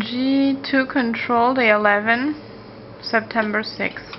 G2 Control Day 11, September 6th.